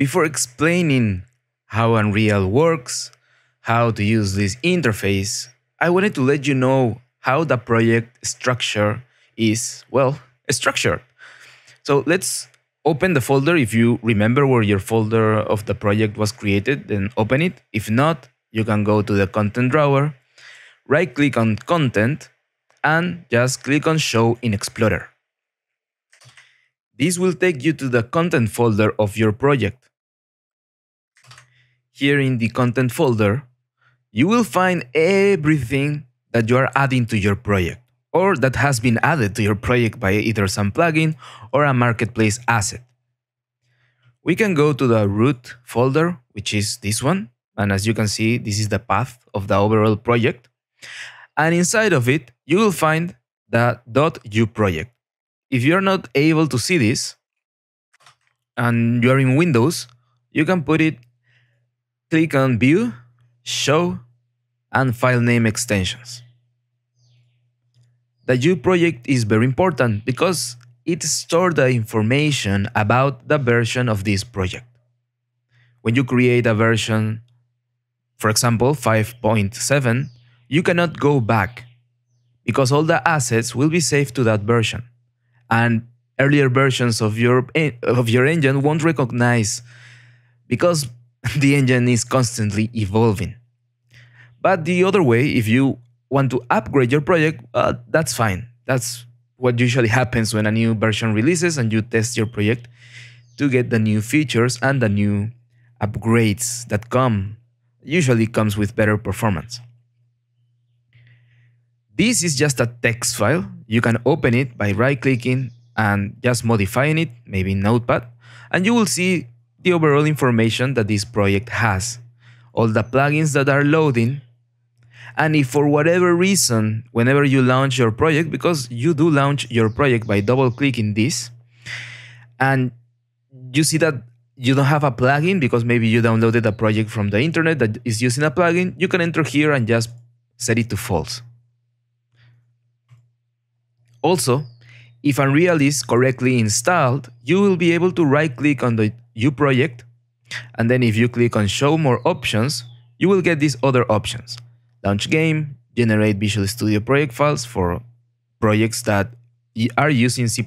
before explaining how Unreal works, how to use this interface, I wanted to let you know how the project structure is, well, structured. So let's open the folder. If you remember where your folder of the project was created, then open it. If not, you can go to the content drawer, right click on content, and just click on show in Explorer. This will take you to the content folder of your project. Here in the content folder, you will find everything that you are adding to your project or that has been added to your project by either some plugin or a marketplace asset. We can go to the root folder, which is this one. And as you can see, this is the path of the overall project. And inside of it, you will find the .u project. If you're not able to see this, and you're in Windows, you can put it, click on View, Show, and File Name Extensions. The U project is very important because it stores the information about the version of this project. When you create a version, for example, 5.7, you cannot go back because all the assets will be saved to that version. And earlier versions of your, of your engine won't recognize because the engine is constantly evolving. But the other way, if you want to upgrade your project, uh, that's fine. That's what usually happens when a new version releases and you test your project to get the new features and the new upgrades that come. Usually comes with better performance. This is just a text file. You can open it by right clicking and just modifying it, maybe in Notepad, and you will see the overall information that this project has. All the plugins that are loading, and if for whatever reason, whenever you launch your project, because you do launch your project by double clicking this, and you see that you don't have a plugin because maybe you downloaded a project from the internet that is using a plugin, you can enter here and just set it to false. Also, if Unreal is correctly installed, you will be able to right click on the U project, and then if you click on Show More Options, you will get these other options launch game, generate Visual Studio project files for projects that are using C++,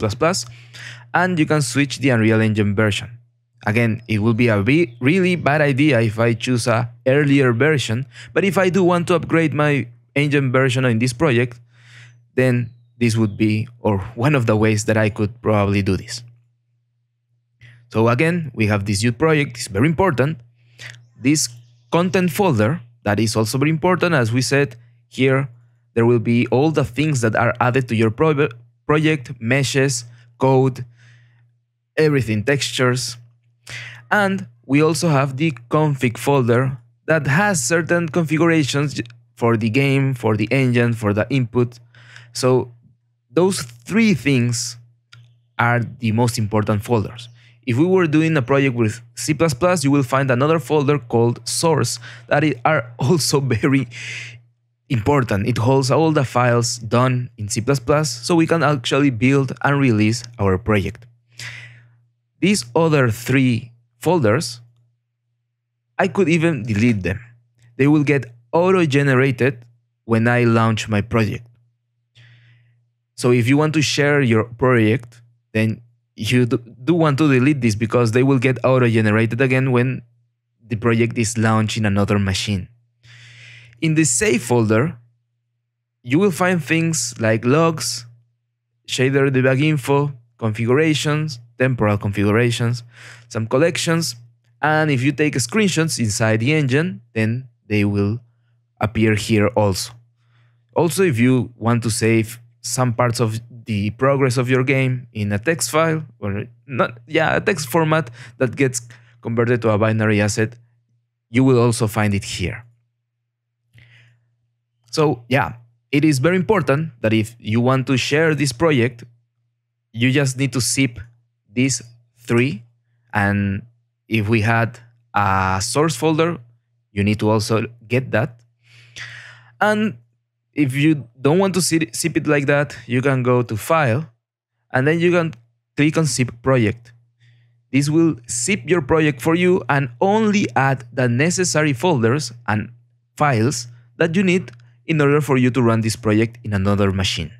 and you can switch the Unreal Engine version. Again, it will be a really bad idea if I choose a earlier version, but if I do want to upgrade my engine version in this project, then this would be, or one of the ways that I could probably do this. So again, we have this U project, it's very important. This content folder that is also very important. As we said here, there will be all the things that are added to your pro project, meshes, code, everything, textures. And we also have the config folder that has certain configurations for the game, for the engine, for the input. So those three things are the most important folders. If we were doing a project with C++, you will find another folder called source that are also very important. It holds all the files done in C++ so we can actually build and release our project. These other three folders, I could even delete them. They will get auto-generated when I launch my project. So if you want to share your project, then you do want to delete this because they will get auto-generated again when the project is launched in another machine. In the save folder, you will find things like logs, shader debug info, configurations, temporal configurations, some collections, and if you take screenshots inside the engine, then they will appear here also. Also, if you want to save some parts of the progress of your game in a text file or not yeah a text format that gets converted to a binary asset you will also find it here. So yeah it is very important that if you want to share this project you just need to zip these three and if we had a source folder you need to also get that. And if you don't want to zip it like that, you can go to File, and then you can click on Zip Project. This will zip your project for you and only add the necessary folders and files that you need in order for you to run this project in another machine.